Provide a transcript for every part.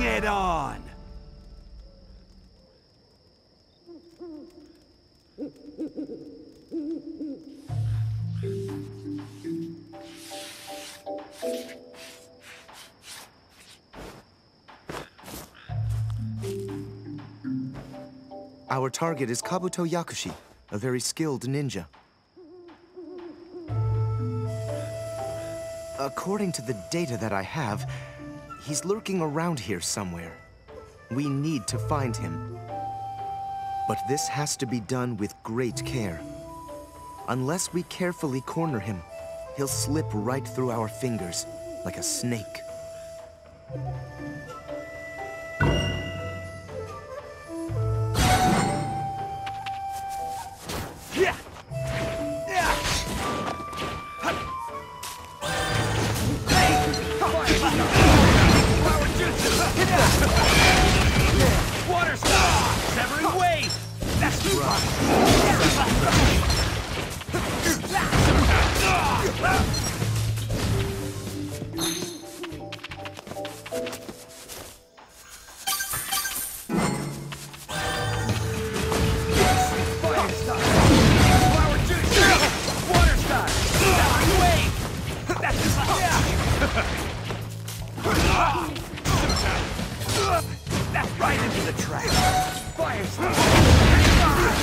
Bring it on! Our target is Kabuto Yakushi, a very skilled ninja. According to the data that I have, he's lurking around here somewhere. We need to find him. But this has to be done with great care. Unless we carefully corner him, he'll slip right through our fingers, like a snake. That's right into the track! Fire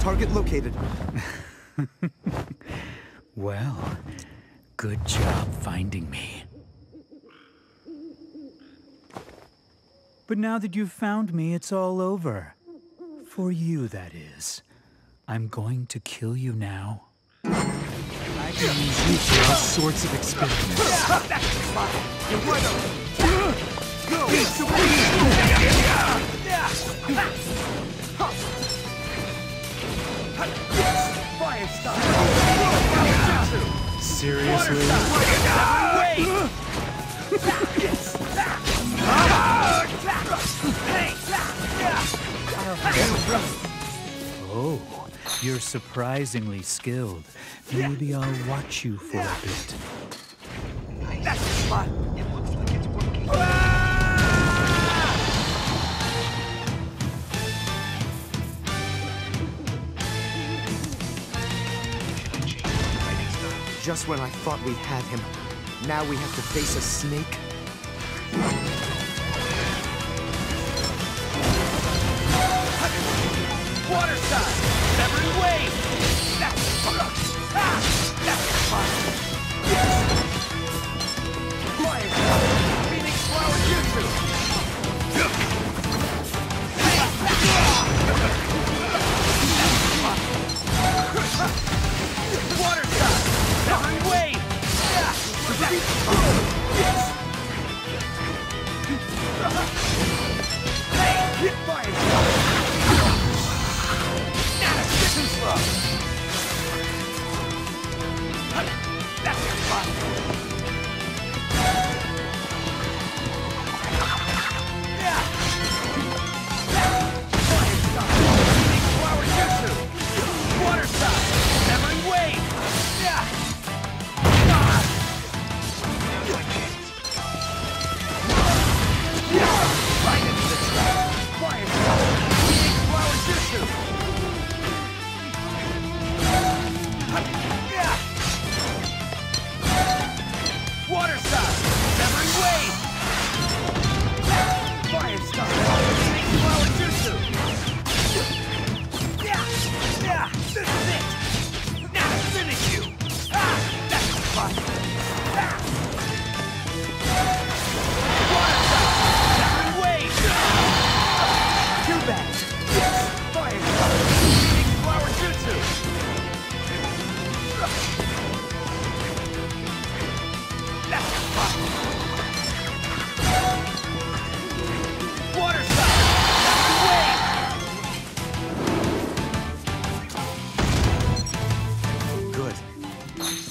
Target located. Well, good job finding me. But now that you've found me, it's all over. For you, that is. I'm going to kill you now. I can use you for all sorts of experiments. Seriously? Oh, you're surprisingly skilled. Maybe I'll watch you for a bit. That's the spot. It looks like it's working. Just when I thought we had him, now we have to face a snake? Water style. That's the That's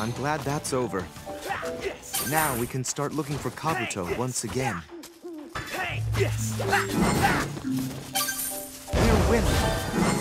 I'm glad that's over. Now we can start looking for Kabuto once again. We're winning.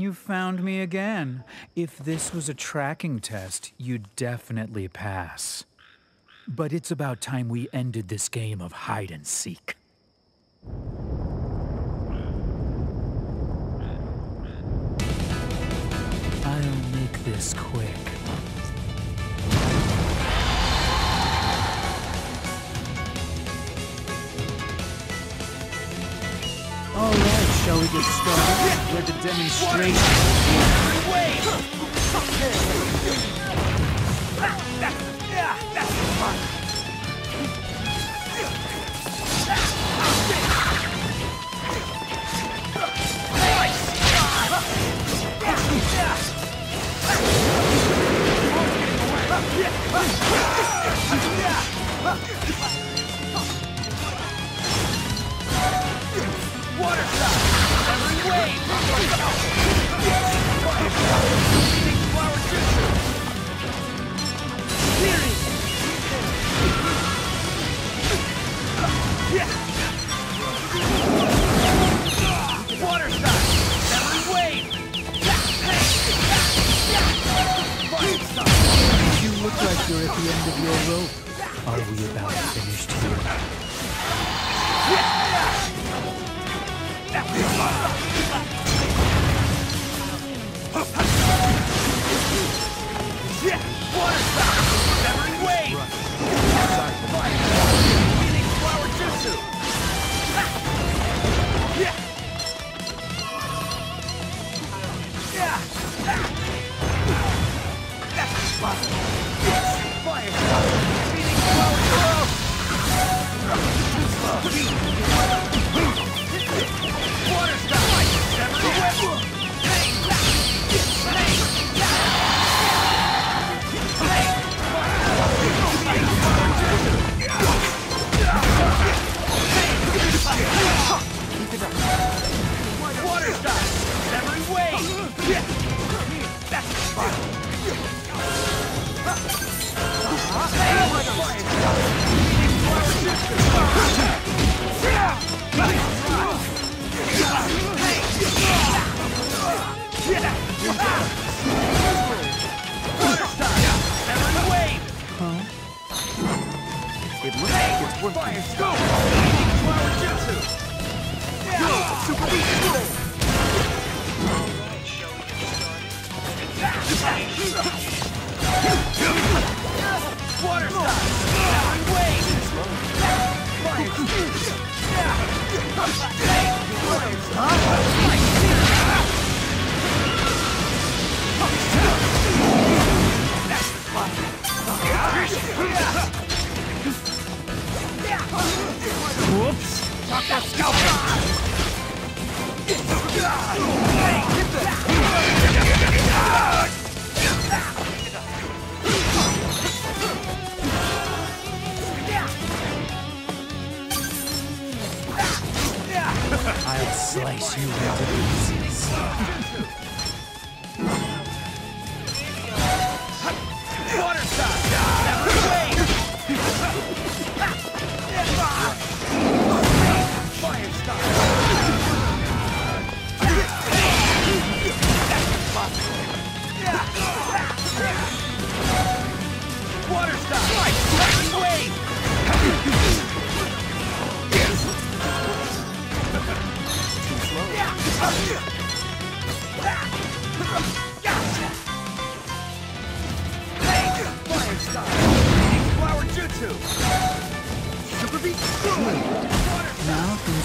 you found me again. If this was a tracking test, you'd definitely pass. But it's about time we ended this game of hide and seek. I'll make this quick. All right, shall we get started with the demonstration? That's, that's the you're at the end of your rope. Are we about finished here? Yeah! Water stop! Every way! Fire stop! Phoenix flower jutsu! That! I'll slice you into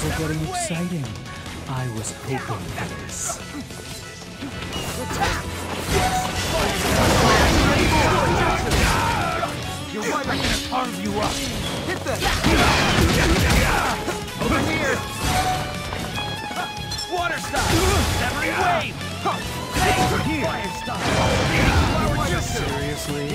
are getting exciting. I was hoping for this. You're right, I'm gonna carve you up! Hit the... Over here! Water style! Severing wave! Over here! Fire style! Seriously?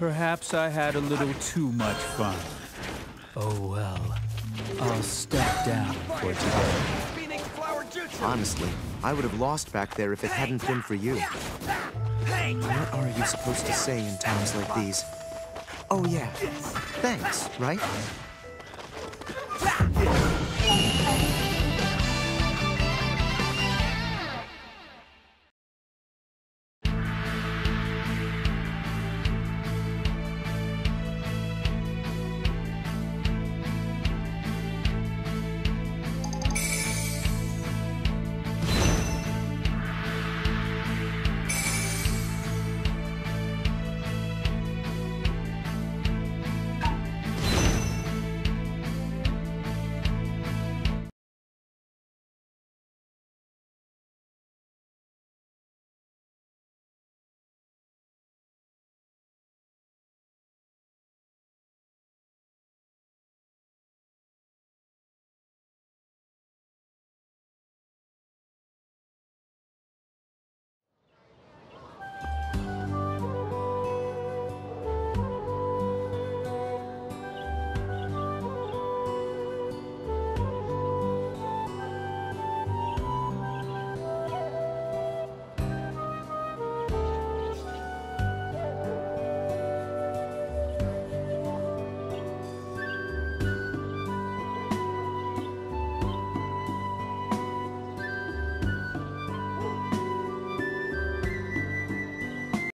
Perhaps I had a little too much fun. Oh well. I'll step down for today. Phoenix flower jutsu! Honestly, I would have lost back there if it hadn't been for you. Hey! What are you supposed to say in times like these? Oh yeah, thanks, right?